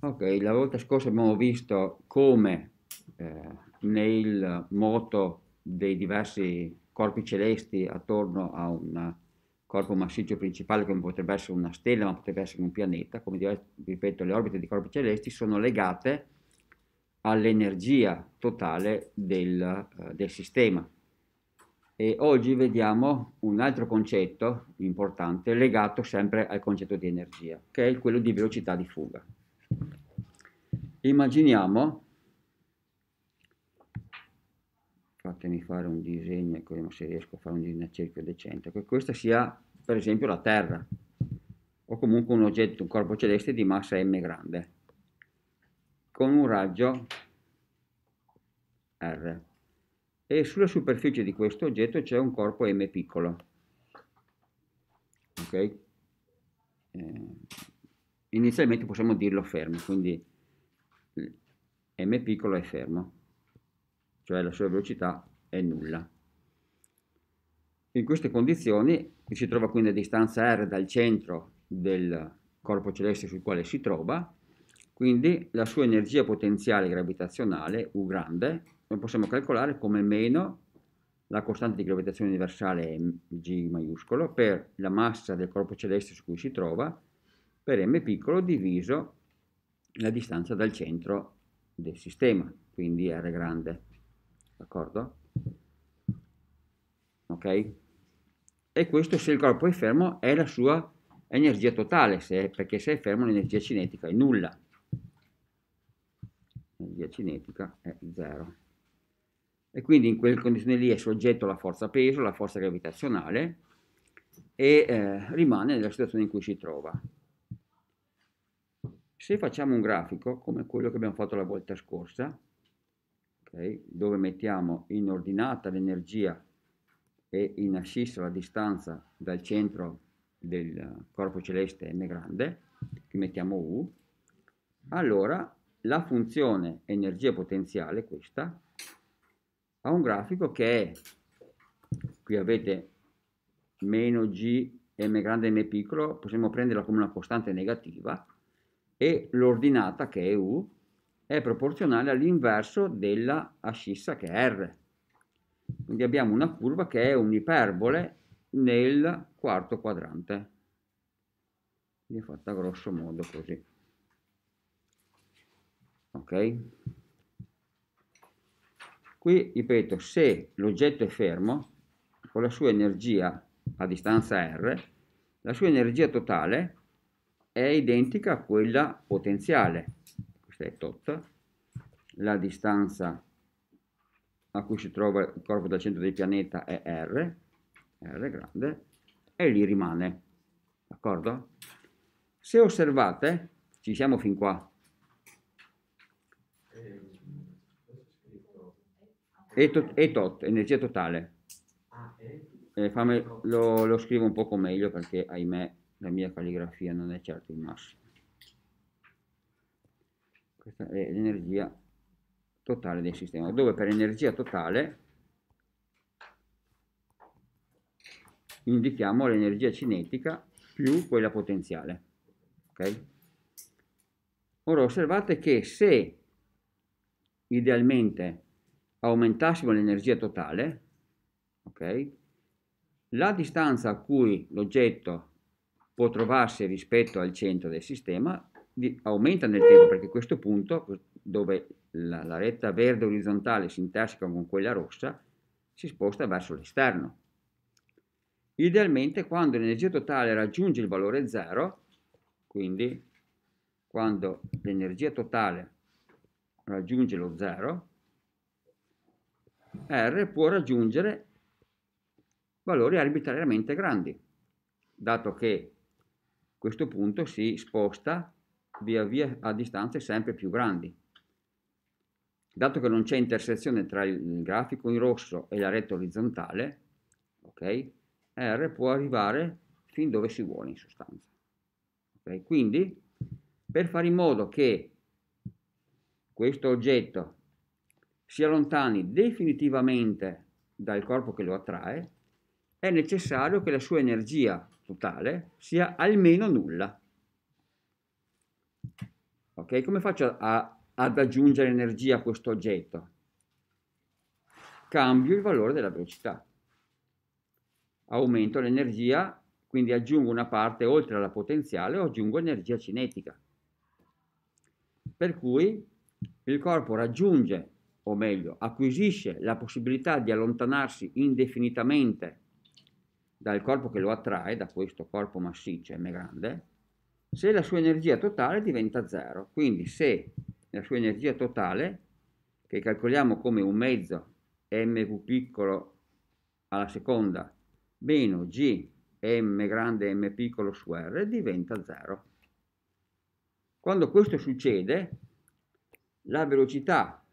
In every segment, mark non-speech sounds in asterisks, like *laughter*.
Ok, la volta scorsa abbiamo visto come eh, nel moto dei diversi corpi celesti attorno a un corpo massiccio principale come potrebbe essere una stella ma potrebbe essere un pianeta, come ripeto le orbite di corpi celesti sono legate all'energia totale del, uh, del sistema. E oggi vediamo un altro concetto importante legato sempre al concetto di energia, che è quello di velocità di fuga. Immaginiamo, fatemi fare un disegno, se riesco a fare un disegno a cerchio decente, che questa sia per esempio la Terra, o comunque un oggetto, un corpo celeste di massa m grande, con un raggio r. E sulla superficie di questo oggetto c'è un corpo m piccolo. Ok? Eh, inizialmente possiamo dirlo fermo, quindi m piccolo è fermo, cioè la sua velocità è nulla. In queste condizioni si trova quindi a distanza r dal centro del corpo celeste sul quale si trova, quindi la sua energia potenziale gravitazionale, U grande, lo possiamo calcolare come meno la costante di gravitazione universale G maiuscolo per la massa del corpo celeste su cui si trova per m piccolo diviso la distanza dal centro del sistema, quindi R grande, d'accordo? Ok? E questo se il corpo è fermo è la sua energia totale, se, perché se è fermo l'energia cinetica è nulla. L'energia cinetica è zero. E quindi in quelle condizioni lì è soggetto alla forza peso, alla forza gravitazionale e eh, rimane nella situazione in cui si trova. Se facciamo un grafico come quello che abbiamo fatto la volta scorsa, okay, dove mettiamo in ordinata l'energia e in ascissa la distanza dal centro del corpo celeste m grande, che mettiamo U, allora la funzione energia potenziale, questa, ha un grafico che è, qui avete meno g m grande m piccolo, possiamo prenderla come una costante negativa, e l'ordinata che è U è proporzionale all'inverso della ascissa che è R. Quindi abbiamo una curva che è un'iperbole nel quarto quadrante. Quindi è fatta grosso modo così. Ok? Qui, ripeto, se l'oggetto è fermo, con la sua energia a distanza R, la sua energia totale è identica a quella potenziale, questa è tot, la distanza a cui si trova il corpo dal centro del pianeta è R, R grande, e lì rimane, d'accordo? Se osservate, ci siamo fin qua, e, tot, e tot energia totale. Eh, fammi, lo, lo scrivo un poco meglio perché ahimè la mia calligrafia non è certo il massimo. Questa è l'energia totale del sistema, dove per energia totale indichiamo l'energia cinetica più quella potenziale. Okay? Ora osservate che se idealmente aumentassimo l'energia totale, okay, la distanza a cui l'oggetto può trovarsi rispetto al centro del sistema di, aumenta nel tempo perché questo punto dove la, la retta verde orizzontale si interseca con quella rossa si sposta verso l'esterno. Idealmente quando l'energia totale raggiunge il valore 0, quindi quando l'energia totale raggiunge lo 0, R può raggiungere valori arbitrariamente grandi, dato che questo punto si sposta via via a distanze sempre più grandi. Dato che non c'è intersezione tra il grafico in rosso e la retta orizzontale, okay, R può arrivare fin dove si vuole in sostanza. Okay, quindi, per fare in modo che questo oggetto si allontani definitivamente dal corpo che lo attrae, è necessario che la sua energia totale sia almeno nulla. Ok? Come faccio a, ad aggiungere energia a questo oggetto? Cambio il valore della velocità. Aumento l'energia, quindi aggiungo una parte oltre alla potenziale o aggiungo energia cinetica. Per cui il corpo raggiunge, o meglio, acquisisce la possibilità di allontanarsi indefinitamente dal corpo che lo attrae, da questo corpo massiccio m grande, se la sua energia totale diventa zero. Quindi se la sua energia totale, che calcoliamo come un mezzo mv piccolo alla seconda, meno g m grande m piccolo su r, diventa zero. Quando questo succede, la velocità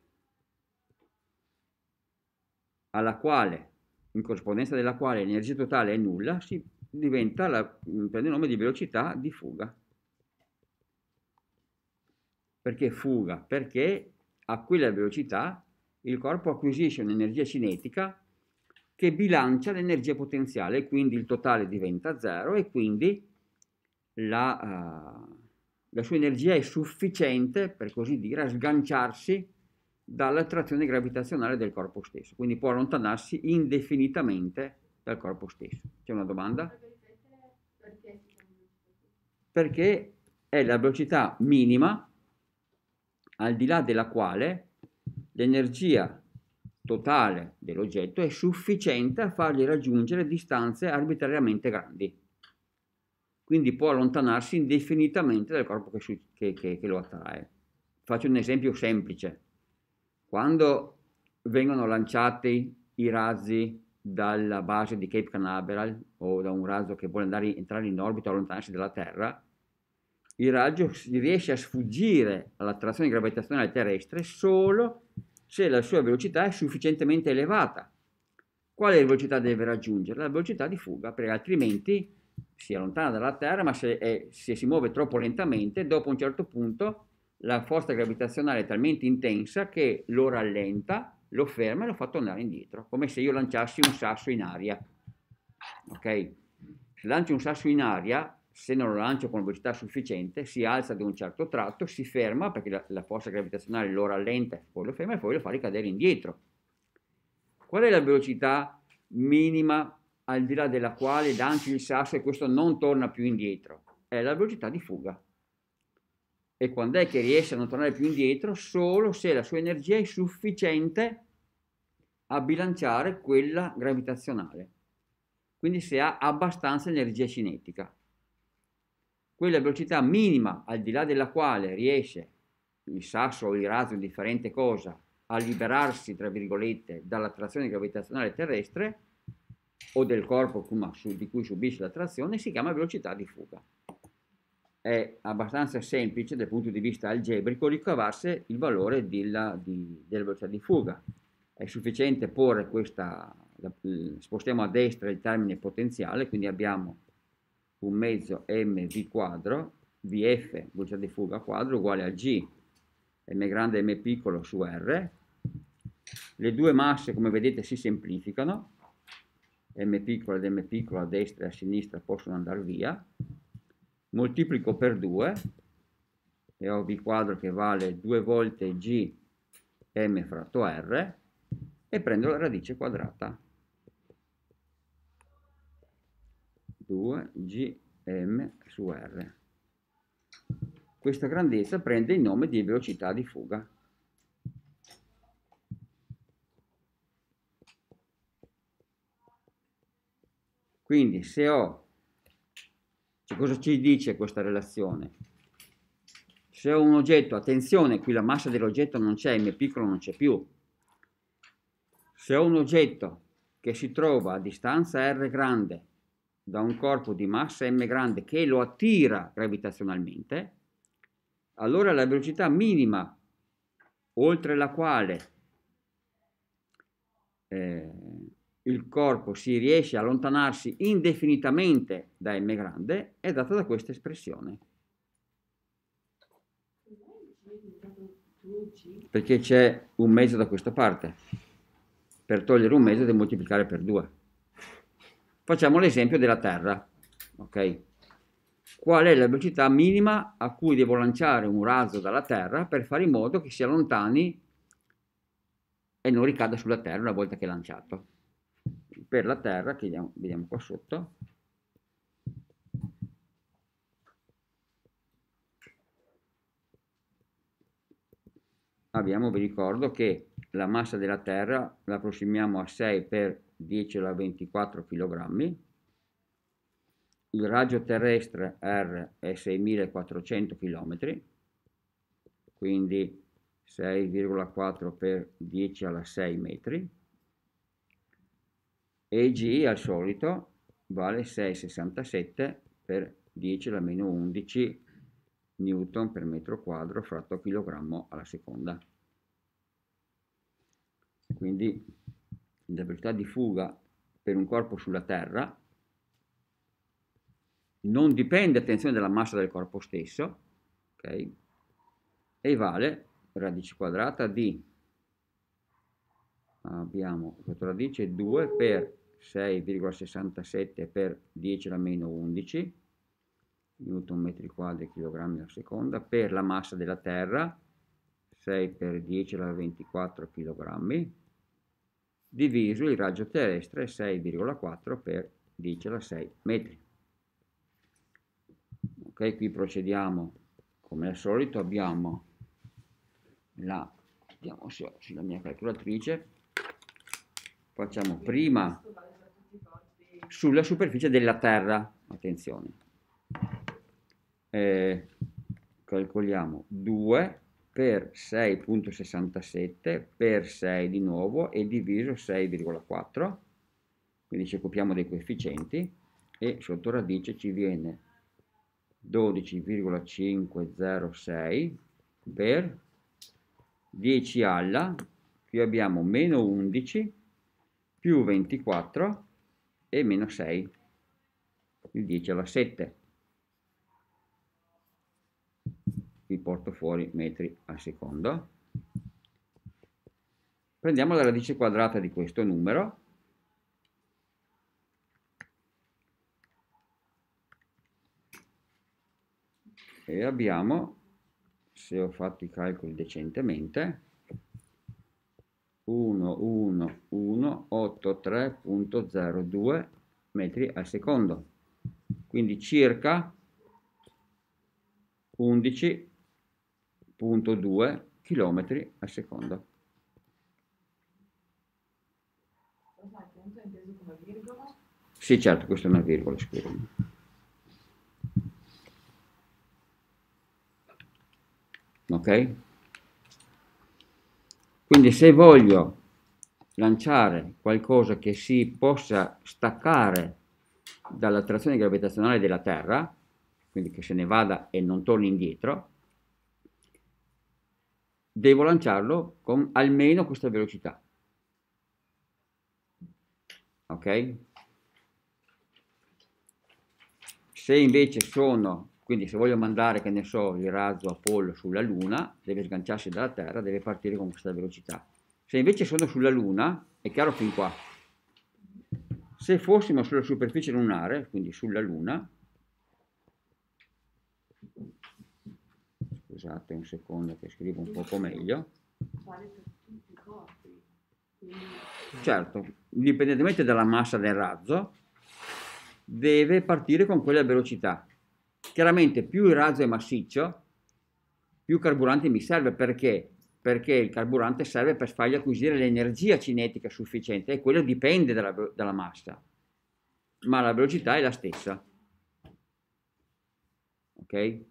alla quale, in corrispondenza della quale l'energia totale è nulla, si diventa la, prende il nome di velocità di fuga. Perché fuga? Perché a quella velocità il corpo acquisisce un'energia cinetica che bilancia l'energia potenziale, quindi il totale diventa zero e quindi la, uh, la sua energia è sufficiente, per così dire, a sganciarsi dall'attrazione gravitazionale del corpo stesso, quindi può allontanarsi indefinitamente dal corpo stesso. C'è una domanda? Perché è la velocità minima al di là della quale l'energia totale dell'oggetto è sufficiente a fargli raggiungere distanze arbitrariamente grandi. Quindi può allontanarsi indefinitamente dal corpo che, che, che, che lo attrae. Faccio un esempio semplice quando vengono lanciati i razzi dalla base di Cape Canaveral o da un razzo che vuole andare, entrare in orbita o allontanarsi dalla Terra, il raggio riesce a sfuggire all'attrazione gravitazionale terrestre solo se la sua velocità è sufficientemente elevata. Quale velocità deve raggiungere? La velocità di fuga, perché altrimenti si allontana dalla Terra, ma se, è, se si muove troppo lentamente, dopo un certo punto la forza gravitazionale è talmente intensa che lo rallenta, lo ferma e lo fa tornare indietro, come se io lanciassi un sasso in aria. Ok? Se lancio un sasso in aria, se non lo lancio con velocità sufficiente, si alza di un certo tratto, si ferma perché la, la forza gravitazionale lo rallenta, poi lo ferma e poi lo fa ricadere indietro. Qual è la velocità minima al di là della quale lanci il sasso e questo non torna più indietro? È la velocità di fuga e quando è che riesce a non tornare più indietro solo se la sua energia è sufficiente a bilanciare quella gravitazionale. Quindi se ha abbastanza energia cinetica. Quella velocità minima al di là della quale riesce il sasso o il razzo, differente cosa, a liberarsi, tra virgolette, dall'attrazione gravitazionale terrestre o del corpo di cui subisce l'attrazione, si chiama velocità di fuga è abbastanza semplice dal punto di vista algebrico ricavarsi il valore della, di, della velocità di fuga. È sufficiente porre questa, spostiamo a destra il termine potenziale, quindi abbiamo un mezzo mv quadro, vf, velocità di fuga quadro, uguale a g, m grande m piccolo su r. Le due masse, come vedete, si semplificano, m piccolo ed m piccolo a destra e a sinistra possono andare via, moltiplico per 2 e ho v quadro che vale 2 volte g m fratto r e prendo la radice quadrata. 2 g m su r. Questa grandezza prende il nome di velocità di fuga. Quindi se ho cioè, cosa ci dice questa relazione? Se ho un oggetto, attenzione, qui la massa dell'oggetto non c'è, m piccolo non c'è più. Se ho un oggetto che si trova a distanza r grande da un corpo di massa m grande che lo attira gravitazionalmente, allora la velocità minima oltre la quale eh, il corpo si riesce a allontanarsi indefinitamente da m grande è data da questa espressione. Perché c'è un mezzo da questa parte. Per togliere un mezzo devo moltiplicare per 2. Facciamo l'esempio della Terra. Ok? qual è la velocità minima a cui devo lanciare un razzo dalla Terra per fare in modo che si allontani e non ricada sulla Terra una volta che è lanciato. Per la Terra, vediamo, vediamo qua sotto, abbiamo, vi ricordo, che la massa della Terra la approssimiamo a 6 per 10 alla 24 kg, il raggio terrestre R è 6400 km, quindi 6,4 per 10 alla 6 metri, e G al solito vale 6,67 per 10 alla meno 11 newton per metro quadro fratto chilogrammo alla seconda. Quindi la velocità di fuga per un corpo sulla Terra non dipende, attenzione, dalla massa del corpo stesso, ok? E vale radice quadrata di, abbiamo sotto radice 2 per 6,67 per 10 alla meno 11 newton metri quadri chilogrammi alla seconda per la massa della Terra 6 per 10 alla 24 kg diviso il raggio terrestre 6,4 per 10 alla 6 metri. Ok, qui procediamo come al solito, abbiamo la, vediamo se ho sulla mia calcolatrice, facciamo prima sulla superficie della Terra, attenzione, eh, calcoliamo 2 per 6.67 per 6 di nuovo e diviso 6,4 quindi ci occupiamo dei coefficienti e sotto radice ci viene 12,506 per 10 alla qui abbiamo meno 11 più 24 e meno 6 il 10 alla 7 vi porto fuori metri al secondo. Prendiamo la radice quadrata di questo numero. E abbiamo, se ho fatto i calcoli decentemente, 1183.02 metri al secondo. Quindi circa 11 0,2 km al secondo. Sì, certo, questa è una virgola, scusami. Ok? Quindi se voglio lanciare qualcosa che si possa staccare dall'attrazione gravitazionale della Terra, quindi che se ne vada e non torni indietro, devo lanciarlo con almeno questa velocità. Ok? Se invece sono, quindi se voglio mandare, che ne so, il razzo Apollo sulla Luna, deve sganciarsi dalla Terra, deve partire con questa velocità. Se invece sono sulla Luna, è chiaro fin qua, se fossimo sulla superficie lunare, quindi sulla Luna, scusate un secondo che scrivo un poco meglio. Certo, indipendentemente dalla massa del razzo, deve partire con quella velocità. Chiaramente più il razzo è massiccio, più carburante mi serve perché? Perché il carburante serve per fargli acquisire l'energia cinetica sufficiente e quello dipende dalla, dalla massa, ma la velocità è la stessa. Ok?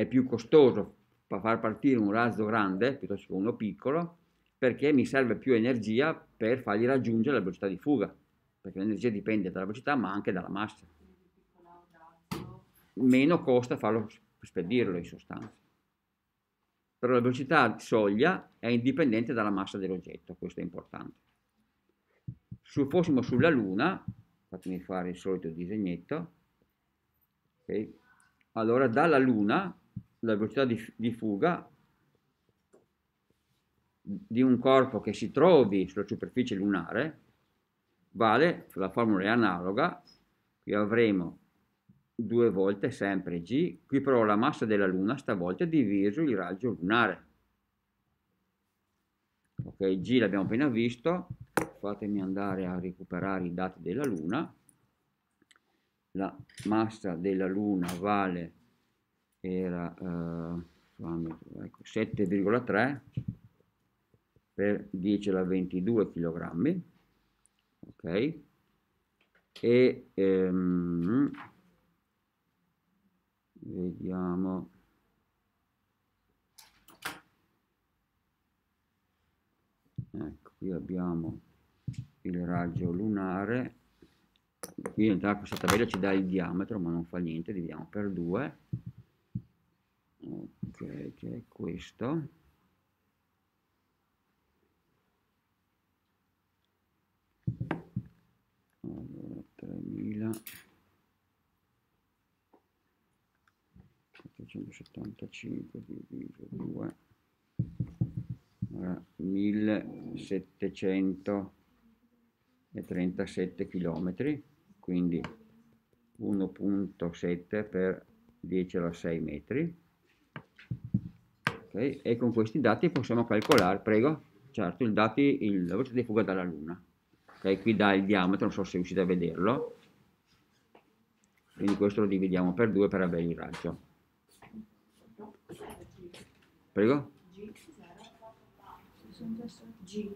è più costoso far partire un razzo grande piuttosto che uno piccolo perché mi serve più energia per fargli raggiungere la velocità di fuga, perché l'energia dipende dalla velocità ma anche dalla massa. Meno costa farlo spedirlo in sostanza. Però la velocità soglia è indipendente dalla massa dell'oggetto, questo è importante. Se fossimo sulla Luna, fatemi fare il solito disegnetto, okay. allora dalla Luna la velocità di, di fuga di un corpo che si trovi sulla superficie lunare vale, la formula è analoga, qui avremo due volte sempre G, qui però la massa della Luna stavolta è diviso il raggio lunare. Ok, G l'abbiamo appena visto, fatemi andare a recuperare i dati della Luna. La massa della Luna vale, era eh, ecco, 7,3 per 10 alla 22 kg, ok? E ehm, vediamo. Ecco qui abbiamo il raggio lunare. Qui in realtà questa tabella ci dà il diametro ma non fa niente dividiamo per 2 ok che è questo. Allora 3000 775 diviso 2 1737 km quindi 1.7 per 10 alla 6 metri okay. e con questi dati possiamo calcolare prego certo il dati il, la velocità di fuga dalla luna okay. qui dà il diametro non so se riuscite a vederlo quindi questo lo dividiamo per 2 per avere il raggio Prego? G.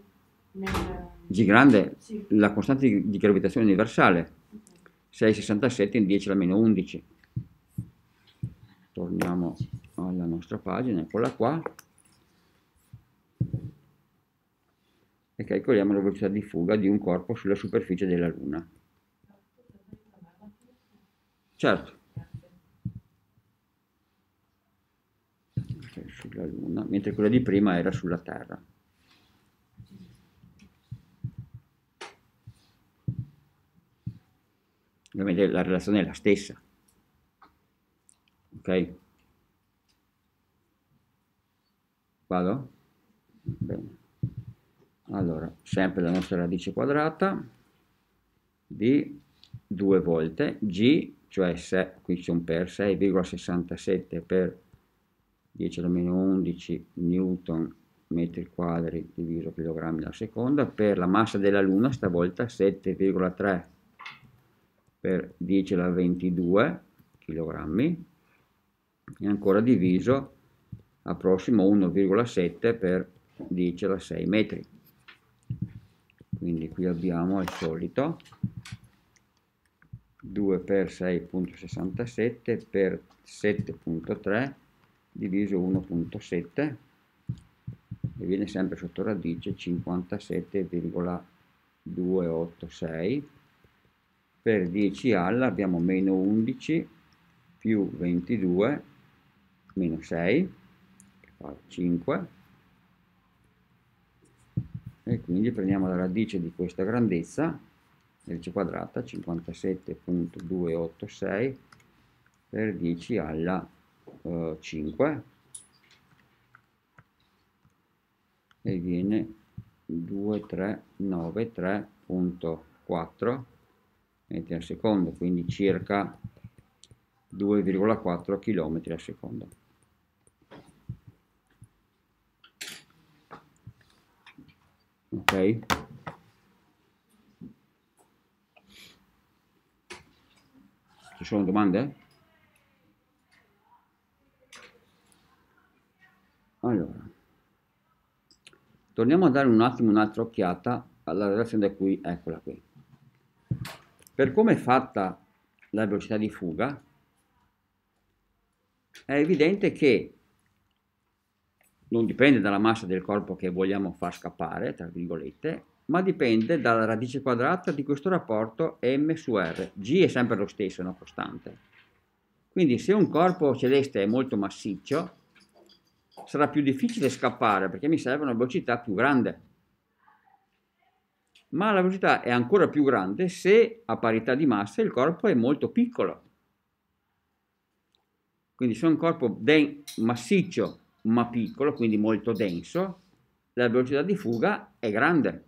G grande, sì. la costante di, di gravitazione universale, 6,67 in 10 alla meno 11. Torniamo alla nostra pagina, eccola qua. E calcoliamo la velocità di fuga di un corpo sulla superficie della Luna. Certo. Sulla Luna, mentre quella di prima era sulla Terra. Ovviamente la relazione è la stessa. Ok? Vado? Bene. Allora, sempre la nostra radice quadrata di 2 volte g, cioè se, qui c'è un per 6,67 per 10 alla meno 11 newton metri quadri diviso chilogrammi al seconda per la massa della luna stavolta 7,3 per 10 alla 22 kg e ancora diviso a prossimo 1,7 per 10 alla 6 metri. Quindi qui abbiamo al solito 2 per 6.67 per 7.3 diviso 1.7 e viene sempre sotto radice 57,286 per 10 alla abbiamo meno 11 più 22 meno 6 che fa 5 e quindi prendiamo la radice di questa grandezza radice quadrata 57.286 per 10 alla 5 e viene 2393.4 metri al secondo, quindi circa 2,4 km al secondo. Ok? Ci sono domande? Allora, torniamo a dare un attimo un'altra occhiata alla relazione da cui, eccola qui. Per come è fatta la velocità di fuga, è evidente che non dipende dalla massa del corpo che vogliamo far scappare, tra virgolette, ma dipende dalla radice quadrata di questo rapporto m su r. g è sempre lo stesso, è una costante. Quindi se un corpo celeste è molto massiccio, sarà più difficile scappare perché mi serve una velocità più grande. Ma la velocità è ancora più grande se a parità di massa il corpo è molto piccolo. Quindi se un corpo massiccio ma piccolo, quindi molto denso, la velocità di fuga è grande.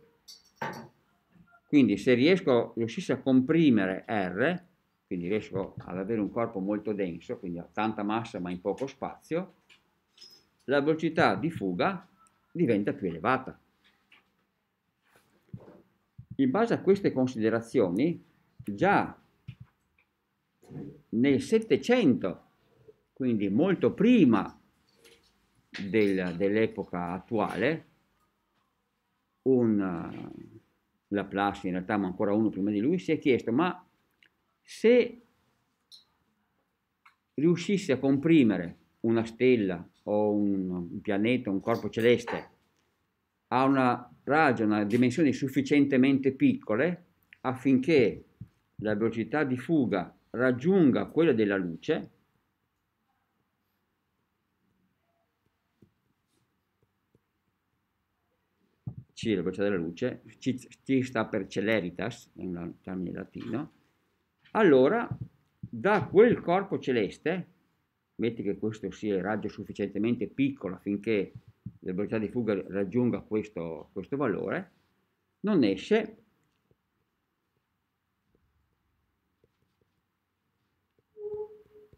Quindi se riesco, riuscissi a comprimere R, quindi riesco ad avere un corpo molto denso, quindi ha tanta massa ma in poco spazio, la velocità di fuga diventa più elevata. In base a queste considerazioni, già nel Settecento, quindi molto prima del, dell'epoca attuale, un Laplace, in realtà ma ancora uno prima di lui, si è chiesto ma se riuscisse a comprimere una stella o un pianeta, un corpo celeste a una raggio, una dimensioni sufficientemente piccole affinché la velocità di fuga raggiunga quella della luce, C la velocità della luce, C sta per celeritas, è un termine latino, allora da quel corpo celeste, metti che questo sia il raggio sufficientemente piccolo affinché la velocità di fuga raggiunga questo, questo valore, non esce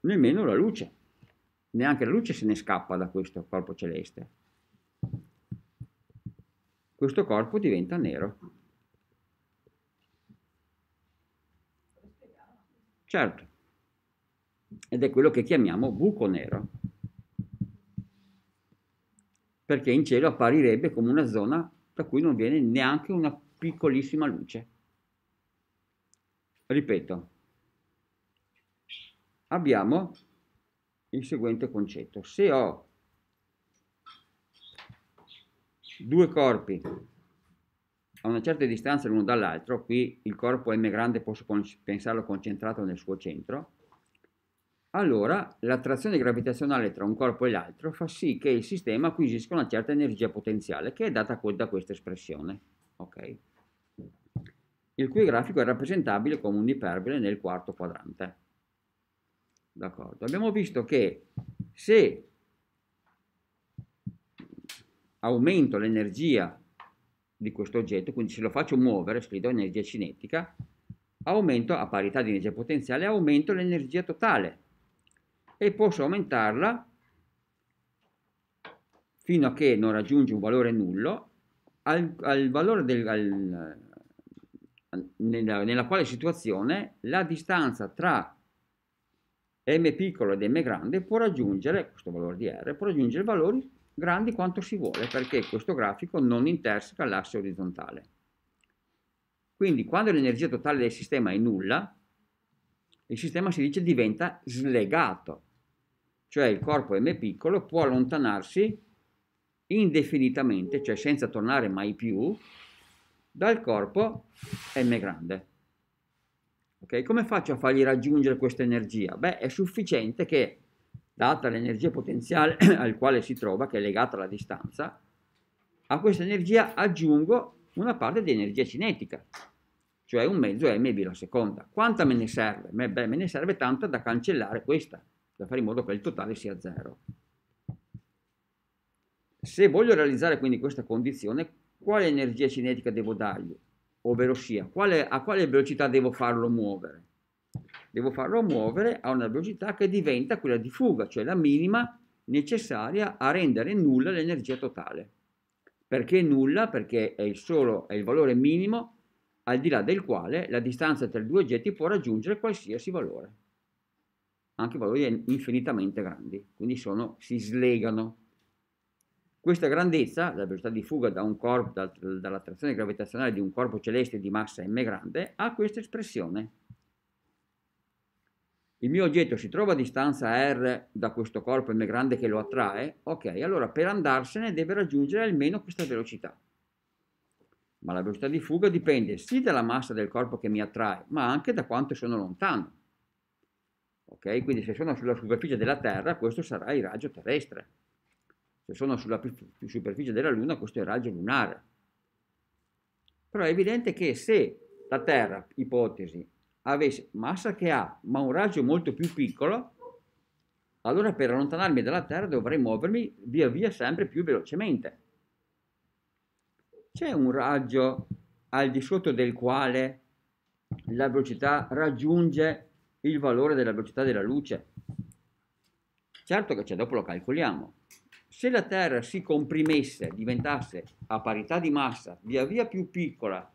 nemmeno la luce, neanche la luce se ne scappa da questo corpo celeste. Questo corpo diventa nero. Certo, ed è quello che chiamiamo buco nero, perché in cielo apparirebbe come una zona da cui non viene neanche una piccolissima luce. Ripeto, abbiamo il seguente concetto. Se ho due corpi a una certa distanza l'uno dall'altro, qui il corpo m grande posso pensarlo concentrato nel suo centro, allora l'attrazione gravitazionale tra un corpo e l'altro fa sì che il sistema acquisisca una certa energia potenziale che è data da questa espressione. Okay. Il cui grafico è rappresentabile come un'iperbole nel quarto quadrante. Abbiamo visto che se aumento l'energia di questo oggetto, quindi se lo faccio muovere, do energia cinetica, aumento a parità di energia potenziale, aumento l'energia totale e posso aumentarla fino a che non raggiunge un valore nullo al, al valore del, al, nella, nella quale situazione la distanza tra m piccolo ed m grande può raggiungere, questo valore di r, può raggiungere valori grandi quanto si vuole perché questo grafico non interseca l'asse orizzontale. Quindi quando l'energia totale del sistema è nulla, il sistema si dice diventa slegato, cioè il corpo m piccolo può allontanarsi indefinitamente, cioè senza tornare mai più, dal corpo m grande. Okay? Come faccio a fargli raggiungere questa energia? Beh, è sufficiente che, data l'energia potenziale *clears throat* al quale si trova, che è legata alla distanza, a questa energia aggiungo una parte di energia cinetica, cioè un mezzo mb la seconda. Quanta me ne serve? Beh, me ne serve tanta da cancellare questa, da fare in modo che il totale sia zero. Se voglio realizzare quindi questa condizione, quale energia cinetica devo dargli? ovvero sia quale, a quale velocità devo farlo muovere? Devo farlo muovere a una velocità che diventa quella di fuga, cioè la minima necessaria a rendere nulla l'energia totale. Perché nulla? Perché è il, solo, è il valore minimo al di là del quale la distanza tra i due oggetti può raggiungere qualsiasi valore, anche valori infinitamente grandi, quindi sono, si slegano questa grandezza, la velocità di fuga da corpo, da, dall'attrazione gravitazionale di un corpo celeste di massa m grande, ha questa espressione. Il mio oggetto si trova a distanza r da questo corpo m grande che lo attrae, ok, allora per andarsene deve raggiungere almeno questa velocità. Ma la velocità di fuga dipende sì dalla massa del corpo che mi attrae, ma anche da quanto sono lontano. Ok, quindi se sono sulla superficie della Terra, questo sarà il raggio terrestre se sono sulla superficie della Luna questo è il raggio lunare. Però è evidente che se la Terra, ipotesi, avesse massa che ha, ma un raggio molto più piccolo, allora per allontanarmi dalla Terra dovrei muovermi via via sempre più velocemente. C'è un raggio al di sotto del quale la velocità raggiunge il valore della velocità della luce? Certo che c'è, dopo lo calcoliamo. Se la Terra si comprimesse, diventasse a parità di massa via via più piccola,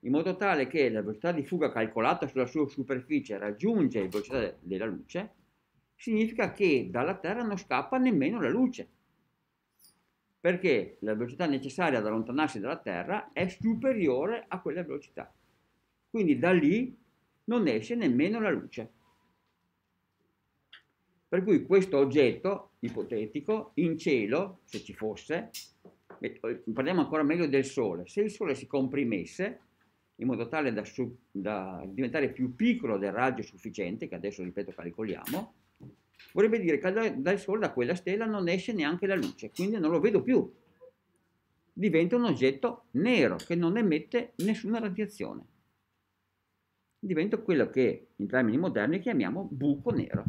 in modo tale che la velocità di fuga calcolata sulla sua superficie raggiunge la velocità della luce, significa che dalla Terra non scappa nemmeno la luce, perché la velocità necessaria ad allontanarsi dalla Terra è superiore a quella velocità. Quindi da lì non esce nemmeno la luce. Per cui questo oggetto ipotetico in cielo, se ci fosse, parliamo ancora meglio del Sole, se il Sole si comprimesse in modo tale da, su, da diventare più piccolo del raggio sufficiente, che adesso ripeto calcoliamo, vorrebbe dire che dal Sole, da quella stella, non esce neanche la luce, quindi non lo vedo più. Diventa un oggetto nero che non emette nessuna radiazione. Diventa quello che in termini moderni chiamiamo buco nero.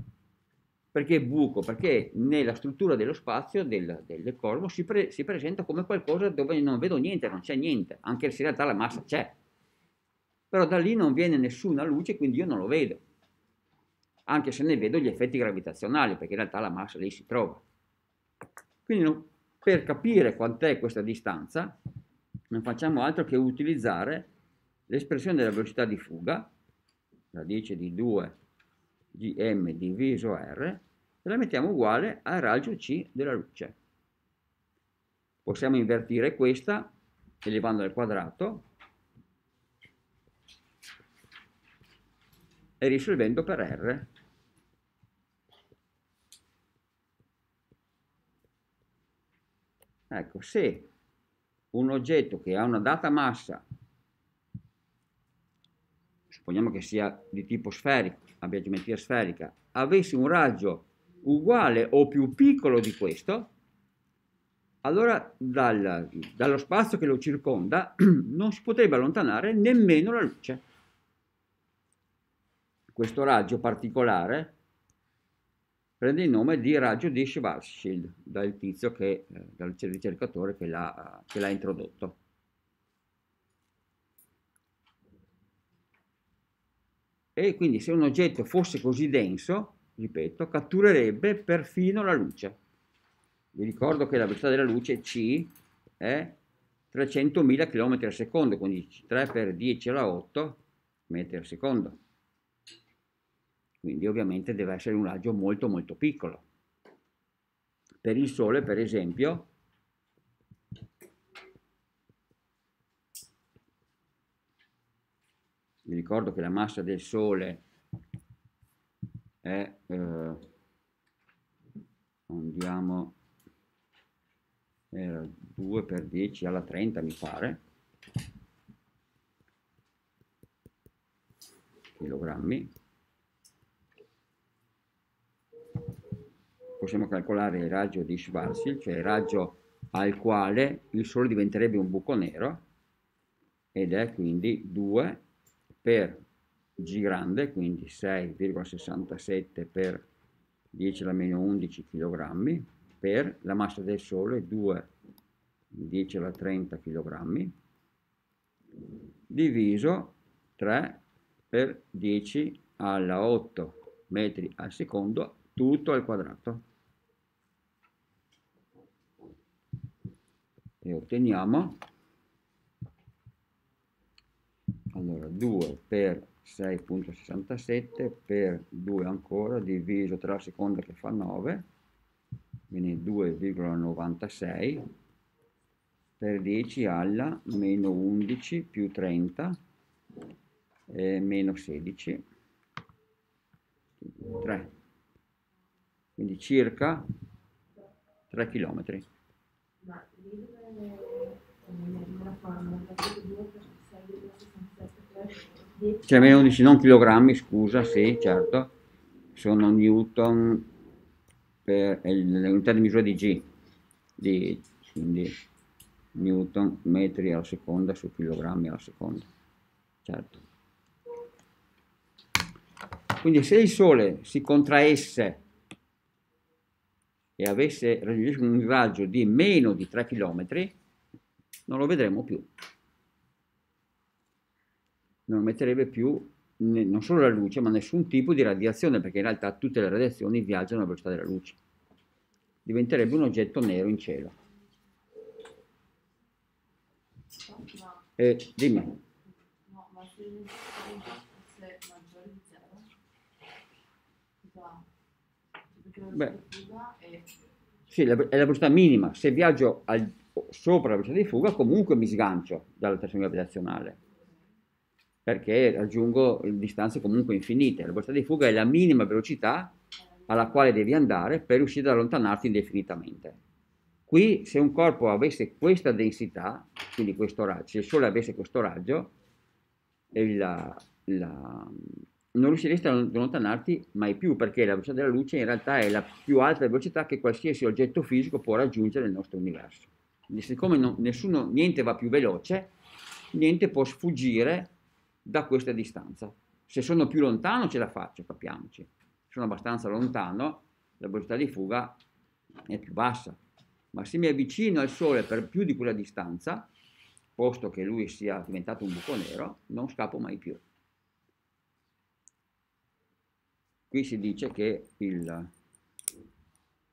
Perché buco? Perché nella struttura dello spazio del, del corvo si, pre, si, presenta come qualcosa dove non vedo niente, non c'è niente, anche se in realtà la massa c'è. Però da lì non viene nessuna luce, quindi io non lo vedo. Anche se ne vedo gli effetti gravitazionali, perché in realtà la massa lì si trova. Quindi no, per capire quant'è questa distanza, non facciamo altro che utilizzare l'espressione della velocità di fuga, radice di 2 gm diviso r, e la mettiamo uguale al raggio c della luce. Possiamo invertire questa elevando al quadrato e risolvendo per r. Ecco, se un oggetto che ha una data massa, supponiamo che sia di tipo sferico, abbia geometria sferica, avesse un raggio uguale o più piccolo di questo, allora dal, dallo spazio che lo circonda *clears throat* non si potrebbe allontanare nemmeno la luce. Questo raggio particolare prende il nome di raggio di Schwarzschild, dal tizio che, eh, dal ricercatore che l'ha, che l'ha introdotto. E quindi se un oggetto fosse così denso, ripeto, catturerebbe perfino la luce. Vi ricordo che la velocità della luce c è 300.000 km al secondo, quindi 3 per 10 alla 8 metri al secondo. Quindi ovviamente deve essere un raggio molto molto piccolo. Per il Sole, per esempio, vi ricordo che la massa del Sole è, eh, andiamo, era 2 per 10 alla 30 mi pare, chilogrammi. Possiamo calcolare il raggio di Schwarzschild, cioè il raggio al quale il Sole diventerebbe un buco nero, ed è quindi 2 per G grande, quindi 6,67 per 10 alla meno 11 kg, per la massa del Sole 2 10 alla 30 kg, diviso 3 per 10 alla 8 metri al secondo, tutto al quadrato. E otteniamo allora 2 per 6.67 per 2 ancora diviso tra la seconda che fa 9 quindi 2,96 per 10 alla meno 11 più 30 e meno 16 3 quindi circa 3 km ma lì dove la formula 2 per 6,67 cioè meno 11 non chilogrammi, scusa, sì, certo, sono newton per l'unità di misura di G, di, quindi newton metri alla seconda su chilogrammi alla seconda, certo. Quindi se il Sole si contraesse e avesse un raggio di meno di 3 km, non lo vedremo più non metterebbe più non solo la luce, ma nessun tipo di radiazione, perché in realtà tutte le radiazioni viaggiano alla velocità della luce. Diventerebbe un oggetto nero in cielo. Eh, dimmi. No, ma se fosse maggiore di zero, Beh, sì, è la velocità minima. Se viaggio al, sopra la velocità di fuga, comunque mi sgancio dall'attrazione gravitazionale perché raggiungo distanze comunque infinite. La velocità di fuga è la minima velocità alla quale devi andare per riuscire ad allontanarti indefinitamente. Qui, se un corpo avesse questa densità, quindi questo raggio, se il Sole avesse questo raggio, la, la, non riusciresti ad allontanarti mai più, perché la velocità della luce in realtà è la più alta velocità che qualsiasi oggetto fisico può raggiungere nel nostro universo. Quindi siccome non, nessuno, niente va più veloce, niente può sfuggire da questa distanza. Se sono più lontano ce la faccio, capiamoci. Se sono abbastanza lontano, la velocità di fuga è più bassa. Ma se mi avvicino al Sole per più di quella distanza, posto che lui sia diventato un buco nero, non scappo mai più. Qui si dice che il,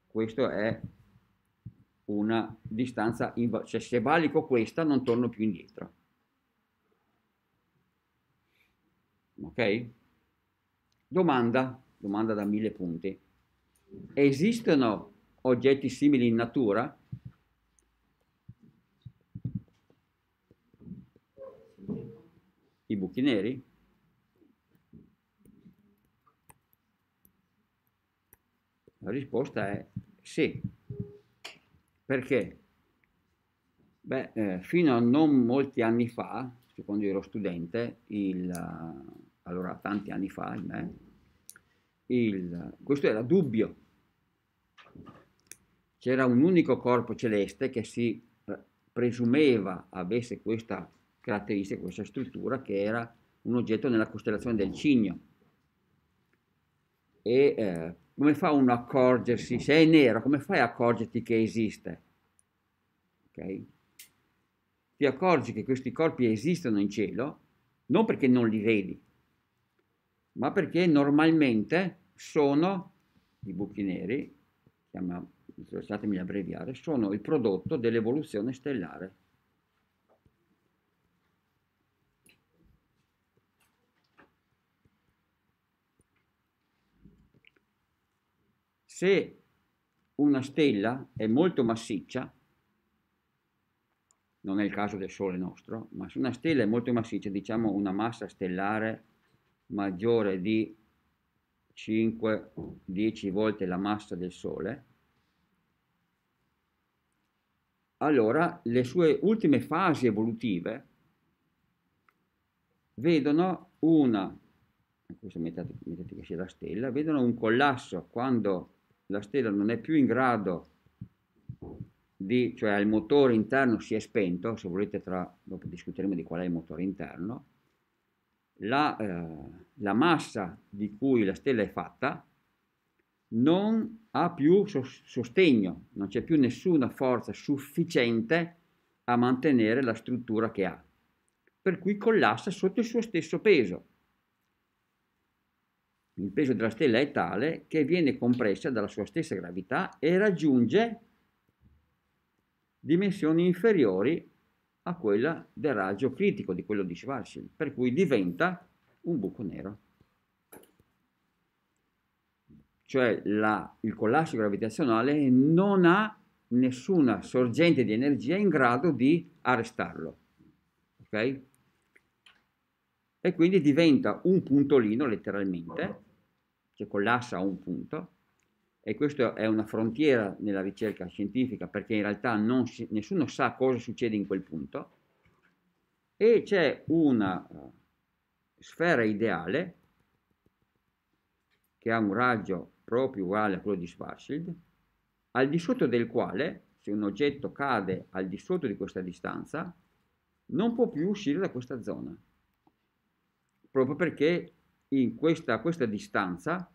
questo è una distanza, cioè se valico questa non torno più indietro. Ok? Domanda, domanda da mille punti. Esistono oggetti simili in natura? I buchi neri? La risposta è sì. Perché? Beh, eh, fino a non molti anni fa, quando ero studente, il, allora tanti anni fa, ahimè, il, questo era dubbio. C'era un unico corpo celeste che si eh, presumeva avesse questa caratteristica, questa struttura, che era un oggetto nella costellazione del Cigno. E eh, come fa uno a accorgersi, se è nero, come fai a accorgerti che esiste? Okay? Ti accorgi che questi corpi esistono in cielo, non perché non li vedi, ma perché normalmente sono, i buchi neri, chiama, lasciatemi abbreviare, sono il prodotto dell'evoluzione stellare. Se una stella è molto massiccia, non è il caso del Sole nostro, ma se una stella è molto massiccia, diciamo una massa stellare maggiore di 5-10 volte la massa del Sole, allora le sue ultime fasi evolutive vedono una, mettete, mettete che sia la stella, vedono un collasso quando la stella non è più in grado di, cioè il motore interno si è spento, se volete tra, dopo discuteremo di qual è il motore interno, la, eh, la massa di cui la stella è fatta non ha più sostegno, non c'è più nessuna forza sufficiente a mantenere la struttura che ha, per cui collassa sotto il suo stesso peso. Il peso della stella è tale che viene compressa dalla sua stessa gravità e raggiunge dimensioni inferiori a quella del raggio critico di quello di Schwarzschild, per cui diventa un buco nero. Cioè la, il collasso gravitazionale non ha nessuna sorgente di energia in grado di arrestarlo. Ok? E quindi diventa un puntolino letteralmente, cioè collassa a un punto, e questa è una frontiera nella ricerca scientifica perché in realtà si, nessuno sa cosa succede in quel punto. E c'è una uh, sfera ideale che ha un raggio proprio uguale a quello di Schwarzschild al di sotto del quale se un oggetto cade al di sotto di questa distanza non può più uscire da questa zona. Proprio perché in questa, questa distanza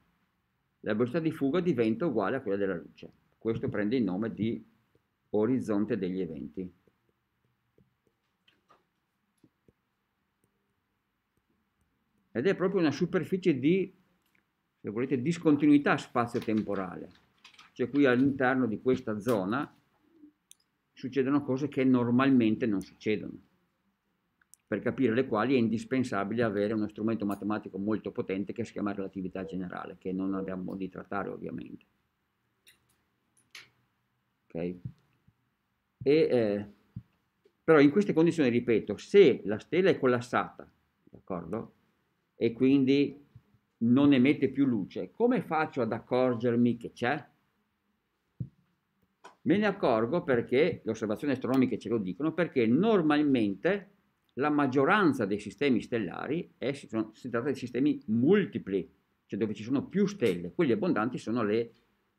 la velocità di fuga diventa uguale a quella della luce. Questo prende il nome di orizzonte degli eventi. ed è proprio una superficie di, se volete, discontinuità spazio-temporale. Cioè qui all'interno di questa zona succedono cose che normalmente non succedono, per capire le quali è indispensabile avere uno strumento matematico molto potente che si chiama relatività generale, che non abbiamo modo di trattare ovviamente. Ok? E, eh, però in queste condizioni, ripeto, se la stella è collassata, d'accordo? E quindi non emette più luce, come faccio ad accorgermi che c'è? Me ne accorgo perché, le osservazioni astronomiche ce lo dicono, perché normalmente la maggioranza dei sistemi stellari è, sono, si tratta di sistemi multipli, cioè dove ci sono più stelle. Quelli abbondanti sono le,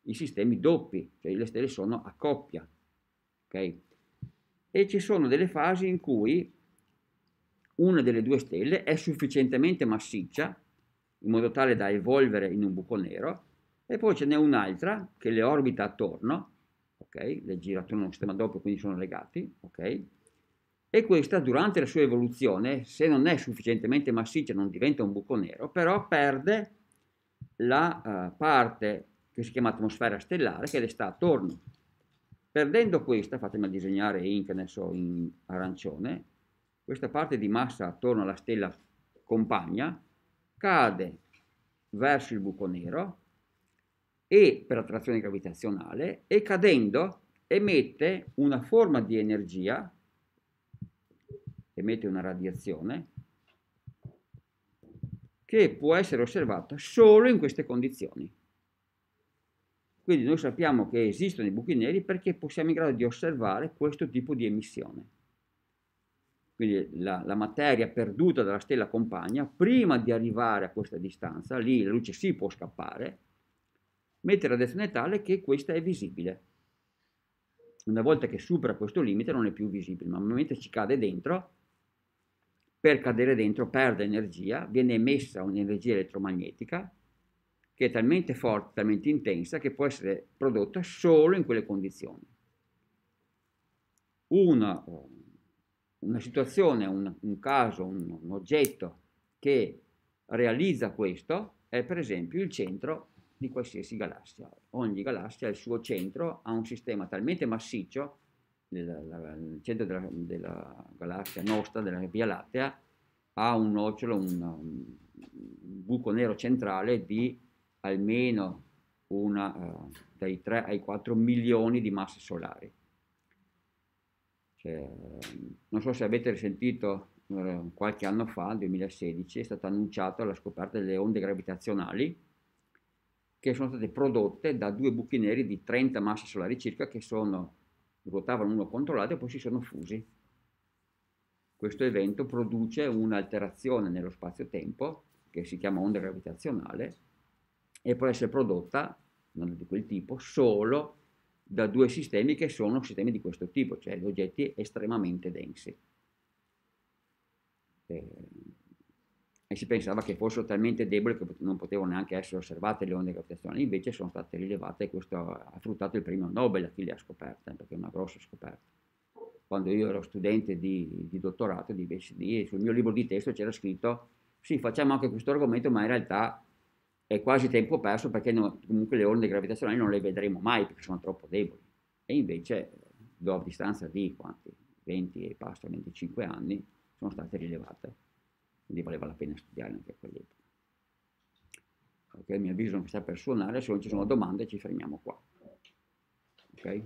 i sistemi doppi, cioè le stelle sono a coppia. Okay? E ci sono delle fasi in cui una delle due stelle è sufficientemente massiccia in modo tale da evolvere in un buco nero e poi ce n'è un'altra che le orbita attorno ok? Le gira attorno a un sistema doppio, quindi sono legati, ok? E questa durante la sua evoluzione, se non è sufficientemente massiccia, non diventa un buco nero, però perde la uh, parte che si chiama atmosfera stellare che le sta attorno. Perdendo questa, fatemi disegnare in, che in arancione, questa parte di massa attorno alla stella compagna cade verso il buco nero e per attrazione gravitazionale e cadendo emette una forma di energia, emette una radiazione che può essere osservata solo in queste condizioni. Quindi noi sappiamo che esistono i buchi neri perché possiamo in grado di osservare questo tipo di emissione. Quindi la, la, materia perduta dalla stella compagna, prima di arrivare a questa distanza, lì la luce si può scappare, mette radiazione tale che questa è visibile. Una volta che supera questo limite non è più visibile, ma mentre ci cade dentro, per cadere dentro perde energia, viene emessa un'energia elettromagnetica che è talmente forte, talmente intensa che può essere prodotta solo in quelle condizioni. Una, una situazione, un, un caso, un, un oggetto che realizza questo è per esempio il centro di qualsiasi galassia. Ogni galassia al suo centro ha un sistema talmente massiccio, il centro della, della, galassia nostra, della Via Lattea, ha un nocciolo, un, un buco nero centrale di almeno una, uh, dai 3 ai 4 milioni di masse solari. Cioè, non so se avete risentito uh, qualche anno fa, nel 2016, è stata annunciata la scoperta delle onde gravitazionali, che sono state prodotte da due buchi neri di 30 masse solari circa che sono, ruotavano uno contro l'altro e poi si sono fusi. Questo evento produce un'alterazione nello spazio-tempo che si chiama onda gravitazionale e può essere prodotta, non di quel tipo, solo da due sistemi che sono sistemi di questo tipo, cioè oggetti estremamente densi. Eh, e si pensava che fossero talmente deboli che non potevano neanche essere osservate le onde gravitazionali, invece sono state rilevate e questo ha fruttato il premio Nobel a chi le ha scoperte, perché è una grossa scoperta. Quando io ero studente di, di dottorato, di PhD, sul mio libro di testo c'era scritto sì, facciamo anche questo argomento, ma in realtà è quasi tempo perso perché no, comunque le onde gravitazionali non le vedremo mai perché sono troppo deboli. E invece, dopo distanza di quanti? 20 e passa 25 anni, sono state rilevate quindi valeva la pena studiare anche a quell'epoca. Ok, mi avviso non sta per suonare, se non ci sono domande ci fermiamo qua. Ok?